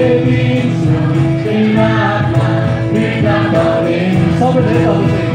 Sobre ele, sobre